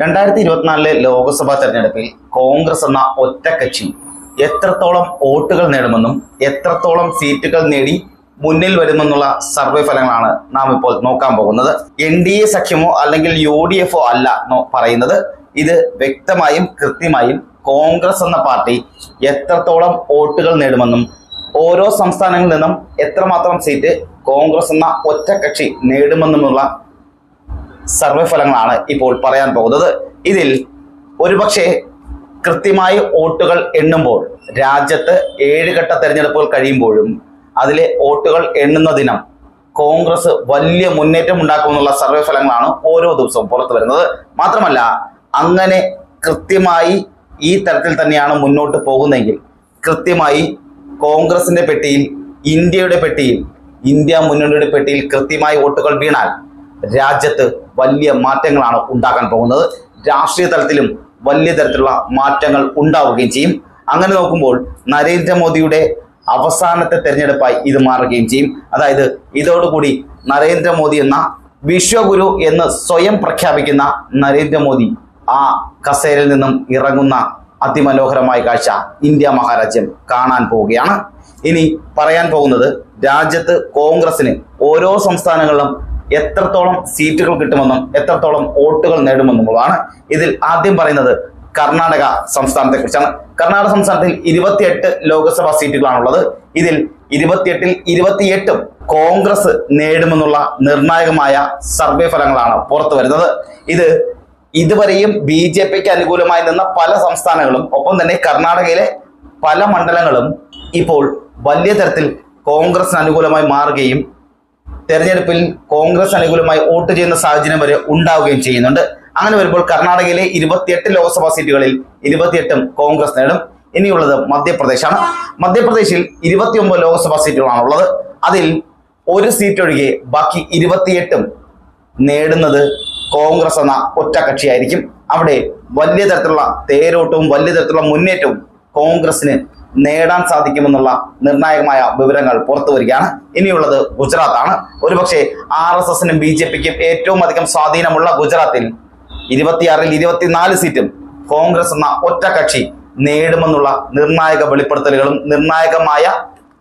രണ്ടായിരത്തി ഇരുപത്തിനാലിലെ ലോക്സഭാ തെരഞ്ഞെടുപ്പിൽ കോൺഗ്രസ് എന്ന ഒറ്റ കക്ഷി എത്രത്തോളം വോട്ടുകൾ നേടുമെന്നും എത്രത്തോളം സീറ്റുകൾ നേടി മുന്നിൽ വരുമെന്നുള്ള സർവേ ഫലങ്ങളാണ് നാം ഇപ്പോൾ നോക്കാൻ പോകുന്നത്. എൻ ഡി എ സഖ്യമോ അല്ലെങ്കിൽ യു ഡി എഫോ അല്ല പറയുന്നത്. ഇത് വ്യക്തമായും കൃത്യമായും കോൺഗ്രസ് എന്ന പാർട്ടി എത്രത്തോളം വോട്ടുകൾ നേടുമെന്നും ഓരോ സംസ്ഥാനങ്ങളിൽ നിന്നും എത്രമാത്രം സീറ്റ് കോൺഗ്രസ് എന്ന ഒറ്റ കക്ഷി നേടുമെന്നുമുള്ള സർവേ ഫലങ്ങളാണ് ഇപ്പോൾ പറയാൻ പോകുന്നത്. ഇതിൽ ഒരുപക്ഷെ കൃത്യമായി വോട്ടുകൾ എണ്ണുമ്പോൾ രാജ്യത്ത് ഏഴ് ഘട്ട തെരഞ്ഞെടുപ്പുകൾ കഴിയുമ്പോഴും അതിലെ വോട്ടുകൾ എണ്ണുന്ന ദിനം കോൺഗ്രസ് വലിയ മുന്നേറ്റം ഉണ്ടാക്കുമെന്നുള്ള സർവേ ഫലങ്ങളാണ് ഓരോ ദിവസവും പുറത്തു വരുന്നത്. മാത്രമല്ല അങ്ങനെ കൃത്യമായി ഈ തരത്തിൽ തന്നെയാണ് മുന്നോട്ട് പോകുന്നതെങ്കിൽ കൃത്യമായി കോൺഗ്രസിന്റെ പെട്ടിയിൽ ഇന്ത്യയുടെ പെട്ടിയിൽ ഇന്ത്യ മുന്നണിയുടെ പെട്ടിയിൽ കൃത്യമായി വോട്ടുകൾ വീണാൽ രാജ്യത്ത് വലിയ മാറ്റങ്ങളാണ് ഉണ്ടാക്കാൻ പോകുന്നത്. രാഷ്ട്രീയ തലത്തിലും വലിയ തരത്തിലുള്ള മാറ്റങ്ങൾ ഉണ്ടാവുകയും ചെയ്യും. അങ്ങനെ നോക്കുമ്പോൾ നരേന്ദ്രമോദിയുടെ അവസാനത്തെ തെരഞ്ഞെടുപ്പായി ഇത് മാറുകയും ചെയ്യും. അതായത് ഇതോടുകൂടി നരേന്ദ്രമോദി എന്ന വിശ്വഗുരു എന്ന് സ്വയം പ്രഖ്യാപിക്കുന്ന നരേന്ദ്രമോദി ആ കസേരയിൽ നിന്നും ഇറങ്ങുന്ന അതിമനോഹരമായ കാഴ്ച ഇന്ത്യ മഹാരാജ്യം കാണാൻ പോവുകയാണ്. ഇനി പറയാൻ പോകുന്നത് രാജ്യത്ത് കോൺഗ്രസിന് ഓരോ സംസ്ഥാനങ്ങളിലും എത്രത്തോളം സീറ്റുകൾ കിട്ടുമെന്നും എത്രത്തോളം വോട്ടുകൾ നേടുമെന്നുള്ളതാണ് ഇതിൽ ആദ്യം പറയുന്നത് കർണാടക സംസ്ഥാനത്തെ കുറിച്ചാണ് കർണാടക സംസ്ഥാനത്തിൽ ഇരുപത്തിയെട്ട് ലോക്സഭാ സീറ്റുകളാണുള്ളത്. ഇതിൽ ഇരുപത്തിയെട്ടിൽ ഇരുപത്തിയെട്ടും കോൺഗ്രസ് നേടുമെന്നുള്ള നിർണായകമായ സർവേ ഫലങ്ങളാണ് പുറത്തു വരുന്നത്. ഇത് ഇതുവരെയും ബി ജെ പിക്ക് അനുകൂലമായി നിന്ന പല സംസ്ഥാനങ്ങളും ഒപ്പം തന്നെ കർണാടകയിലെ പല മണ്ഡലങ്ങളും ഇപ്പോൾ വലിയ തരത്തിൽ കോൺഗ്രസിന് അനുകൂലമായി മാറുകയും തെരഞ്ഞെടുപ്പിൽ കോൺഗ്രസ് അനുകൂലമായി വോട്ട് ചെയ്യുന്ന സാഹചര്യം വരെ ഉണ്ടാവുകയും ചെയ്യുന്നുണ്ട്. അങ്ങനെ വരുമ്പോൾ കർണാടകയിലെ ഇരുപത്തിയെട്ട് ലോക്സഭാ സീറ്റുകളിൽ ഇരുപത്തിയെട്ടും കോൺഗ്രസ് നേടും. ഇനിയുള്ളത് മധ്യപ്രദേശാണ്. മധ്യപ്രദേശിൽ ഇരുപത്തിയൊമ്പത് ലോക്സഭാ സീറ്റുകളാണുള്ളത് അതിൽ ഒരു സീറ്റ് ഒഴികെ ബാക്കി ഇരുപത്തിയെട്ടും നേടുന്നത് കോൺഗ്രസ് എന്ന ഒറ്റ കക്ഷിയായിരിക്കും അവിടെ വലിയ തരത്തിലുള്ള തേരോട്ടവും വലിയ തരത്തിലുള്ള മുന്നേറ്റവും കോൺഗ്രസിന് നേടാൻ സാധിക്കുമെന്നുള്ള നിർണായകമായ വിവരങ്ങൾ പുറത്തു വരികയാണ്. ഇനിയുള്ളത് ഗുജറാത്താണ്. ഒരുപക്ഷെ ആർ എസ് എസിനും ബി ജെ പിക്കും ഏറ്റവും അധികം സ്വാധീനമുള്ള ഗുജറാത്തിൽ ഇരുപത്തിയാറിൽ ഇരുപത്തിനാല് സീറ്റും കോൺഗ്രസ് എന്ന ഒറ്റ കക്ഷി നേടുമെന്നുള്ള നിർണായക വെളിപ്പെടുത്തലുകളും നിർണായകമായ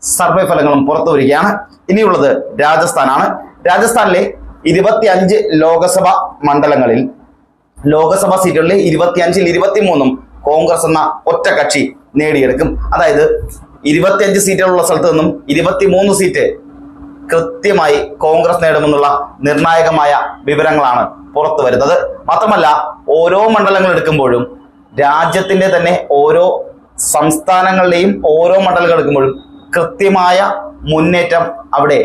സർവേ ഫലങ്ങളും പുറത്തു വരികയാണ്. ഇനിയുള്ളത് രാജസ്ഥാനാണ്. രാജസ്ഥാനിലെ ഇരുപത്തി അഞ്ച് ലോകസഭ മണ്ഡലങ്ങളിൽ ലോകസഭാ സീറ്റുകളിൽ ഇരുപത്തിയഞ്ചിൽ ഇരുപത്തിമൂന്നും കോൺഗ്രസ് എന്ന ഒറ്റ കക്ഷി നേടിയെടുക്കും. അതായത് ഇരുപത്തിയഞ്ച് സീറ്റുകളുള്ള സ്ഥലത്ത് നിന്നും ഇരുപത്തിമൂന്ന് സീറ്റ് കൃത്യമായി കോൺഗ്രസ് നേടുമെന്നുള്ള നിർണായകമായ വിവരങ്ങളാണ് പുറത്തു വരുന്നത്. മാത്രമല്ല ഓരോ മണ്ഡലങ്ങൾ എടുക്കുമ്പോഴും രാജ്യത്തിന്റെ തന്നെ ഓരോ സംസ്ഥാനങ്ങളുടെയും ഓരോ മണ്ഡലങ്ങൾ എടുക്കുമ്പോഴും കൃത്യമായ മുന്നേറ്റം അവിടെ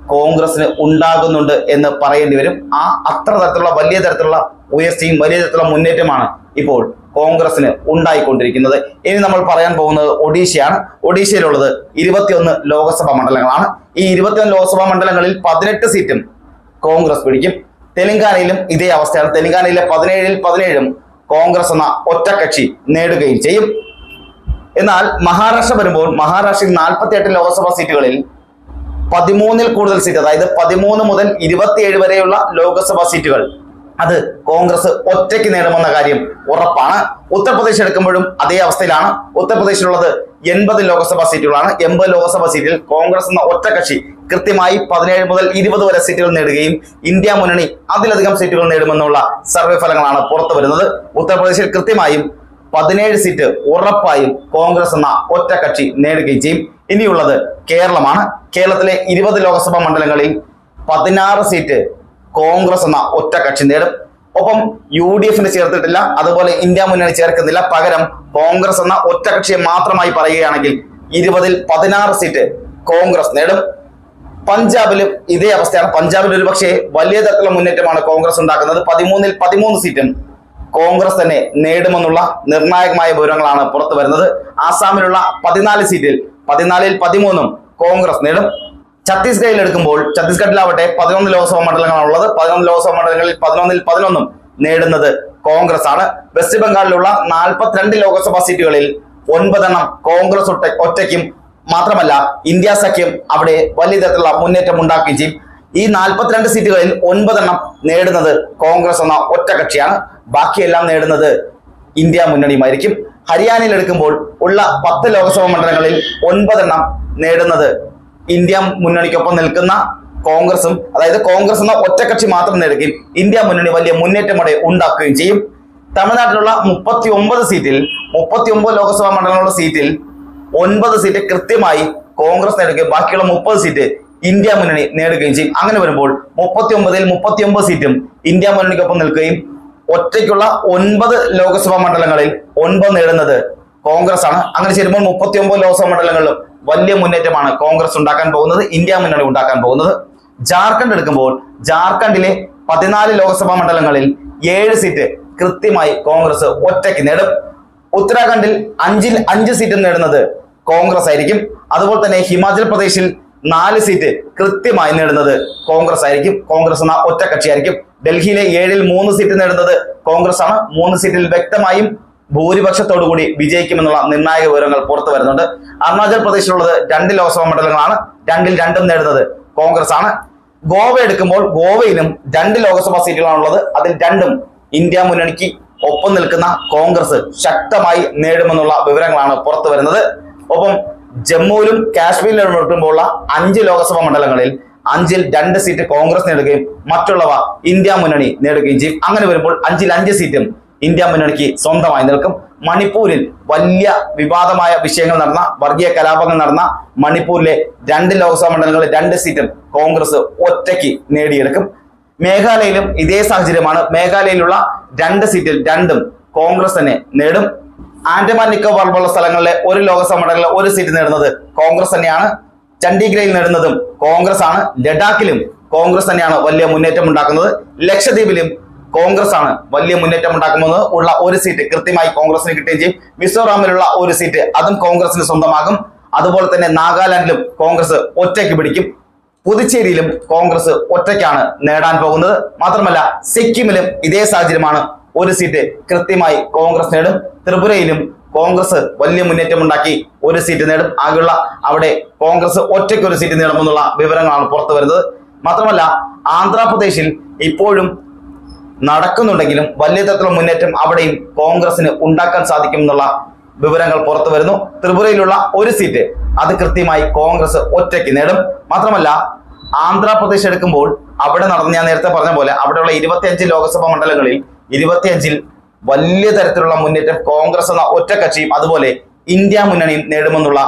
കോൺഗ്രസിന് ഉണ്ടാകുന്നുണ്ട് എന്ന് പറയേണ്ടി വരും. ആ അത്ര തരത്തിലുള്ള വലിയ തരത്തിലുള്ള ഉയർച്ചയും വലിയ തരത്തിലുള്ള മുന്നേറ്റമാണ് ഇപ്പോൾ കോൺഗ്രസിന് ഉണ്ടായിക്കൊണ്ടിരിക്കുന്നത്. ഇനി നമ്മൾ പറയാൻ പോകുന്നത് ഒഡീഷയാണ്. ഒഡീഷയിലുള്ളത് ഇരുപത്തിയൊന്ന് ലോക്സഭാ മണ്ഡലങ്ങളാണ്. ഈ ഇരുപത്തിയൊന്ന് ലോക്സഭാ മണ്ഡലങ്ങളിൽ പതിനെട്ട് സീറ്റും കോൺഗ്രസ് പിടിക്കും. തെലങ്കാനയിലും ഇതേ അവസ്ഥയാണ്. തെലങ്കാനയിലെ പതിനേഴിൽ പതിനേഴും കോൺഗ്രസ് എന്ന ഒറ്റക്കക്ഷി നേടുകയും ചെയ്യും. എന്നാൽ മഹാരാഷ്ട്ര വരുമ്പോൾ മഹാരാഷ്ട്രയിൽ നാൽപ്പത്തിയെട്ട് ലോക്സഭാ സീറ്റുകളിൽ പതിമൂന്നിൽ കൂടുതൽ സീറ്റ് അതായത് പതിമൂന്ന് മുതൽ ഇരുപത്തിയേഴ് വരെയുള്ള ലോക്സഭാ സീറ്റുകൾ അത് കോൺഗ്രസ് ഒറ്റയ്ക്ക് നേടുമെന്ന കാര്യം ഉറപ്പാണ്. ഉത്തർപ്രദേശ് എടുക്കുമ്പോഴും അതേ അവസ്ഥയിലാണ്. ഉത്തർപ്രദേശിലുള്ളത് എൺപത് ലോക്സഭാ സീറ്റുകളാണ്. എൺപത് ലോക്സഭാ സീറ്റിൽ കോൺഗ്രസ് എന്ന ഒറ്റ കക്ഷി കൃത്യമായി പതിനേഴ് മുതൽ ഇരുപത് വരെ സീറ്റുകൾ നേടുകയും ഇന്ത്യ മുന്നണി അതിലധികം സീറ്റുകൾ നേടുമെന്നുള്ള സർവേ ഫലങ്ങളാണ് പുറത്തു വരുന്നത്. ഉത്തർപ്രദേശിൽ കൃത്യമായും പതിനേഴ് സീറ്റ് ഉറപ്പായും കോൺഗ്രസ് എന്ന ഒറ്റ കക്ഷി നേടുകയും ചെയ്യും. ഇനിയുള്ളത് കേരളമാണ്. കേരളത്തിലെ ഇരുപത് ലോക്സഭാ മണ്ഡലങ്ങളിൽ പതിനാറ് സീറ്റ് കോൺഗ്രസ് എന്ന ഒറ്റ കക്ഷി നേടും. ഒപ്പം യു ഡി എഫിന് ചേർത്തിട്ടില്ല അതുപോലെ ഇന്ത്യ മുന്നണി ചേർക്കുന്നില്ല. പകരം കോൺഗ്രസ് എന്ന ഒറ്റ കക്ഷിയെ മാത്രമായി പറയുകയാണെങ്കിൽ ഇരുപതിൽ പതിനാറ് സീറ്റ് കോൺഗ്രസ് നേടും. പഞ്ചാബിലും ഇതേ അവസ്ഥയാണ്. പഞ്ചാബിൽ ഒരുപക്ഷെ വലിയ തരത്തിലുള്ള മുന്നേറ്റമാണ് കോൺഗ്രസ് ഉണ്ടാക്കുന്നത്. പതിമൂന്നിൽ പതിമൂന്ന് സീറ്റും കോൺഗ്രസ് തന്നെ നേടുമെന്നുള്ള നിർണായകമായ വിവരങ്ങളാണ് പുറത്തു വരുന്നത് ആസാമിലുള്ള പതിനാല് സീറ്റിൽ പതിനാലിൽ പതിമൂന്നും കോൺഗ്രസ് നേടും. ഛത്തീസ്ഗഡിൽ എടുക്കുമ്പോൾ ഛത്തീസ്ഗഡിലാവട്ടെ പതിനൊന്ന് ലോക്സഭാ മണ്ഡലങ്ങളാണ് ഉള്ളത്. പതിനൊന്ന് ലോക്സഭാ മണ്ഡലങ്ങളിൽ പതിനൊന്നിൽ പതിനൊന്നും നേടുന്നത് കോൺഗ്രസ് ആണ് വെസ്റ്റ് ബംഗാളിലുള്ള നാൽപ്പത്തിരണ്ട് ലോക്സഭാ സീറ്റുകളിൽ ഒൻപതെണ്ണം കോൺഗ്രസ് ഒറ്റ ഒറ്റയ്ക്കും മാത്രമല്ല ഇന്ത്യ സഖ്യം അവിടെ വലിയ തരത്തിലുള്ള മുന്നേറ്റം ഉണ്ടാക്കുകയും ചെയ്യും. ഈ നാൽപ്പത്തിരണ്ട് സീറ്റുകളിൽ ഒൻപതെണ്ണം നേടുന്നത് കോൺഗ്രസ് എന്ന ഒറ്റ കക്ഷിയാണ്. ബാക്കിയെല്ലാം നേടുന്നത് ഇന്ത്യ മുന്നണിയുമായിരിക്കും. ഹരിയാനയിൽ എടുക്കുമ്പോൾ ഉള്ള പത്ത് ലോക്സഭാ മണ്ഡലങ്ങളിൽ ഒൻപതെണ്ണം നേടുന്നത് ഇന്ത്യ മുന്നണിക്കൊപ്പം നിൽക്കുന്ന കോൺഗ്രസും അതായത് കോൺഗ്രസ് എന്ന ഒറ്റക്കക്ഷി മാത്രം നേടുകയും ഇന്ത്യ മുന്നണി വലിയ മുന്നേറ്റം അവിടെ ഉണ്ടാക്കുകയും ചെയ്യും. തമിഴ്നാട്ടിലുള്ള മുപ്പത്തി ഒമ്പത് സീറ്റിൽ മുപ്പത്തി ഒമ്പത് ലോക്സഭാ മണ്ഡലങ്ങളുടെ സീറ്റിൽ ഒൻപത് സീറ്റ് കൃത്യമായി കോൺഗ്രസ് നേടുകയും ബാക്കിയുള്ള മുപ്പത് സീറ്റ് ഇന്ത്യ മുന്നണി നേടുകയും ചെയ്യും. അങ്ങനെ വരുമ്പോൾ മുപ്പത്തി ഒമ്പതിൽ മുപ്പത്തി ഒമ്പത് സീറ്റും ഇന്ത്യ മുന്നണിക്കൊപ്പം നിൽക്കുകയും ഒറ്റയ്ക്കുള്ള ഒൻപത് ലോക്സഭാ മണ്ഡലങ്ങളിൽ ഒൻപത് നേടുന്നത് കോൺഗ്രസ് ആണ്. അങ്ങനെ ചേരുമ്പോൾ മുപ്പത്തി ഒമ്പത് ലോക്സഭാ മണ്ഡലങ്ങളിലും വലിയ മുന്നേറ്റമാണ് കോൺഗ്രസ് ഉണ്ടാക്കാൻ പോകുന്നത് ഇന്ത്യ മുന്നണി ഉണ്ടാക്കാൻ പോകുന്നത്. ജാർഖണ്ഡ് എടുക്കുമ്പോൾ ജാർഖണ്ഡിലെ പതിനാല് ലോക്സഭാ മണ്ഡലങ്ങളിൽ ഏഴ് സീറ്റ് കൃത്യമായി കോൺഗ്രസ് ഒറ്റയ്ക്ക് നേടും. ഉത്തരാഖണ്ഡിൽ അഞ്ചിൽ അഞ്ച് സീറ്റും നേടുന്നത് കോൺഗ്രസ് ആയിരിക്കും. അതുപോലെ തന്നെ ഹിമാചൽ പ്രദേശിൽ നാല് സീറ്റ് കൃത്യമായി നേടുന്നത് കോൺഗ്രസ് ആയിരിക്കും. കോൺഗ്രസ് എന്ന ഒറ്റ കക്ഷിയായിരിക്കും. ഡൽഹിയിലെ ഏഴിൽ മൂന്ന് സീറ്റ് നേടുന്നത് കോൺഗ്രസ് ആണ്. മൂന്ന് സീറ്റിൽ വ്യക്തമായും ഭൂരിപക്ഷത്തോടുകൂടി വിജയിക്കുമെന്നുള്ള നിർണായക വിവരങ്ങൾ പുറത്തു വരുന്നുണ്ട്. അരുണാചൽ പ്രദേശിലുള്ളത് രണ്ട് ലോക്സഭാ മണ്ഡലങ്ങളാണ്. രണ്ടിൽ രണ്ടും നേടുന്നത് കോൺഗ്രസ് ആണ് ഗോവ എടുക്കുമ്പോൾ ഗോവയിലും രണ്ട് ലോക്സഭാ സീറ്റുകളാണുള്ളത്. അതിൽ രണ്ടും ഇന്ത്യ മുന്നണിക്ക് ഒപ്പം നിൽക്കുന്ന കോൺഗ്രസ് ശക്തമായി നേടുമെന്നുള്ള വിവരങ്ങളാണ് പുറത്തു വരുന്നത്. ഒപ്പം ജമ്മുവിലും കാശ്മീരിലും എടുക്കുമ്പോഴുള്ള അഞ്ച് ലോക്സഭാ മണ്ഡലങ്ങളിൽ അഞ്ചിൽ രണ്ട് സീറ്റ് കോൺഗ്രസ് നേടുകയും മറ്റുള്ളവ ഇന്ത്യ മുന്നണി നേടുകയും ചെയ്യും. അങ്ങനെ വരുമ്പോൾ അഞ്ചിൽ അഞ്ച് സീറ്റും ഇന്ത്യ മുന്നണിക്ക് സ്വന്തമായി നിൽക്കും. മണിപ്പൂരിൽ വലിയ വിവാദമായ വിഷയങ്ങൾ നടന്ന വർഗീയ കലാപങ്ങൾ നടന്ന മണിപ്പൂരിലെ രണ്ട് ലോക്സഭാ മണ്ഡലങ്ങളിൽ രണ്ട് സീറ്റും കോൺഗ്രസ് ഒറ്റയ്ക്ക് നേടിയെടുക്കും. മേഘാലയയിലും ഇതേ സാഹചര്യമാണ്. മേഘാലയയിലുള്ള രണ്ട് സീറ്റിൽ രണ്ടും കോൺഗ്രസ് തന്നെ നേടും. ആൻഡമാൻ നിക്കോബാർ പോലുള്ള സ്ഥലങ്ങളിലെ ഒരു ലോക്സഭാ മണ്ഡലങ്ങളിൽ ഒരു സീറ്റ് നേടുന്നത് കോൺഗ്രസ് തന്നെയാണ്. ചണ്ഡീഗഡിൽ നേടുന്നതും കോൺഗ്രസ് ആണ്. ലഡാക്കിലും കോൺഗ്രസ് തന്നെയാണ് വലിയ മുന്നേറ്റം ഉണ്ടാക്കുന്നത്. ലക്ഷദ്വീപിലും കോൺഗ്രസ് ആണ് വലിയ മുന്നേറ്റം ഉണ്ടാക്കുന്നത് ഉള്ള ഒരു സീറ്റ് കൃത്യമായി കോൺഗ്രസിന് കിട്ടുകയും ചെയ്യും. മിസോറാമിലുള്ള ഒരു സീറ്റ് അതും കോൺഗ്രസിന് സ്വന്തമാകും. അതുപോലെ തന്നെ നാഗാലാൻഡിലും കോൺഗ്രസ് ഒറ്റയ്ക്ക് പിടിക്കും. പുതുച്ചേരിയിലും കോൺഗ്രസ് ഒറ്റയ്ക്കാണ് നേടാൻ പോകുന്നത്. മാത്രമല്ല സിക്കിമിലും ഇതേ സാഹചര്യമാണ് ഒരു സീറ്റ് കൃത്യമായി കോൺഗ്രസ് നേടും. ത്രിപുരയിലും കോൺഗ്രസ് വലിയ മുന്നേറ്റം ഉണ്ടാക്കി ഒരു സീറ്റ് നേടും. ആകെയുള്ള അവിടെ കോൺഗ്രസ് ഒറ്റയ്ക്ക് ഒരു സീറ്റ് നേടുമെന്നുള്ള വിവരങ്ങളാണ് പുറത്തു വരുന്നത് മാത്രമല്ല ആന്ധ്രാപ്രദേശിൽ ഇപ്പോഴും നടക്കുന്നുണ്ടെങ്കിലും വലിയ തരത്തിലുള്ള മുന്നേറ്റം അവിടെയും കോൺഗ്രസിന് ഉണ്ടാക്കാൻ സാധിക്കുമെന്നുള്ള വിവരങ്ങൾ പുറത്തു വരുന്നു. ത്രിപുരയിലുള്ള ഒരു സീറ്റ് അത് കൃത്യമായി കോൺഗ്രസ് ഒറ്റയ്ക്ക് നേടും. മാത്രമല്ല ആന്ധ്രാപ്രദേശ് എടുക്കുമ്പോൾ അവിടെ നടന്ന ഞാൻ നേരത്തെ പറഞ്ഞ പോലെ അവിടെയുള്ള ഇരുപത്തിയഞ്ച് ലോക്സഭാ മണ്ഡലങ്ങളിൽ ഇരുപത്തിയഞ്ചിൽ വലിയ തരത്തിലുള്ള മുന്നേറ്റം കോൺഗ്രസ് എന്ന ഒറ്റ കക്ഷിയും അതുപോലെ ഇന്ത്യ മുന്നണിയും നേടുമെന്നുള്ള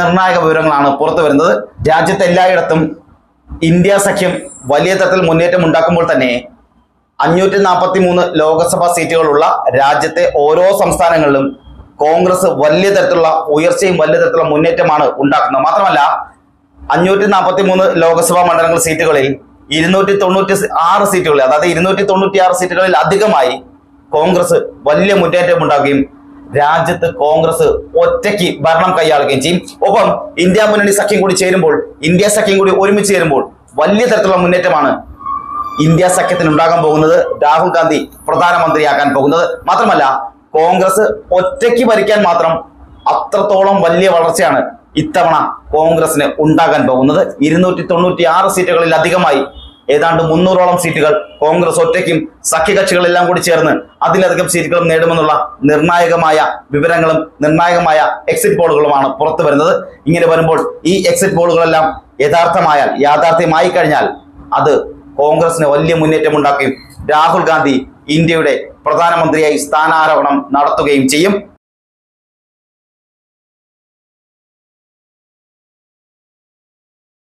നിർണായക വിവരങ്ങളാണ് പുറത്തു വരുന്നത്. രാജ്യത്തെ എല്ലായിടത്തും ഇന്ത്യ സഖ്യം വലിയ തരത്തിൽ മുന്നേറ്റം ഉണ്ടാക്കുമ്പോൾ തന്നെ അഞ്ഞൂറ്റി നാൽപ്പത്തി മൂന്ന് ലോക്സഭാ സീറ്റുകളുള്ള രാജ്യത്തെ ഓരോ സംസ്ഥാനങ്ങളിലും കോൺഗ്രസ് വലിയ തരത്തിലുള്ള ഉയർച്ചയും വലിയ തരത്തിലുള്ള മുന്നേറ്റമാണ് ഉണ്ടാക്കുന്നത്. മാത്രമല്ല അഞ്ഞൂറ്റി നാൽപ്പത്തി മൂന്ന് ലോക്സഭാ മണ്ഡലങ്ങൾ സീറ്റുകളിൽ ഇരുന്നൂറ്റി തൊണ്ണൂറ്റി ആറ് സീറ്റുകളിൽ അതായത് ഇരുന്നൂറ്റി തൊണ്ണൂറ്റി ആറ് സീറ്റുകളിൽ അധികമായി കോൺഗ്രസ് വലിയ മുന്നേറ്റം ഉണ്ടാക്കുകയും രാജ്യത്ത് കോൺഗ്രസ് ഒറ്റയ്ക്ക് ഭരണം കൈയാളുകയും ചെയ്യും. ഒപ്പം ഇന്ത്യ മുന്നണി സഖ്യം കൂടി ചേരുമ്പോൾ ഇന്ത്യ സഖ്യം കൂടി ഒരുമിച്ച് ചേരുമ്പോൾ വലിയ തരത്തിലുള്ള മുന്നേറ്റമാണ് ഇന്ത്യ സഖ്യത്തിന് ഉണ്ടാകാൻ പോകുന്നത് രാഹുൽ ഗാന്ധി പ്രധാനമന്ത്രിയാക്കാൻ പോകുന്നത്. മാത്രമല്ല കോൺഗ്രസ് ഒറ്റയ്ക്ക് ഭരിക്കാൻ മാത്രം അത്രത്തോളം വലിയ വളർച്ചയാണ് ഇത്തവണ കോൺഗ്രസിന് ഉണ്ടാകാൻ പോകുന്നത്. ഇരുന്നൂറ്റി തൊണ്ണൂറ്റി ആറ് സീറ്റുകളിൽ അധികമായി ഏതാണ്ട് മുന്നൂറോളം സീറ്റുകൾ കോൺഗ്രസ് ഒറ്റയ്ക്കും സഖ്യകക്ഷികളെല്ലാം കൂടി ചേർന്ന് അതിലധികം സീറ്റുകളും നേടുമെന്നുള്ള നിർണായകമായ വിവരങ്ങളും നിർണായകമായ എക്സിറ്റ് പോളുകളുമാണ് പുറത്തു വരുന്നത്. ഇങ്ങനെ വരുമ്പോൾ ഈ എക്സിറ്റ് പോളുകളെല്ലാം യഥാർത്ഥമായാൽ യാഥാർത്ഥ്യമായി കഴിഞ്ഞാൽ അത് കോൺഗ്രസിന് വലിയ മുന്നേറ്റം ഉണ്ടാക്കുകയും രാഹുൽ ഗാന്ധി ഇന്ത്യയുടെ പ്രധാനമന്ത്രിയായി സ്ഥാനാരോഹണം നടത്തുകയും ചെയ്യും.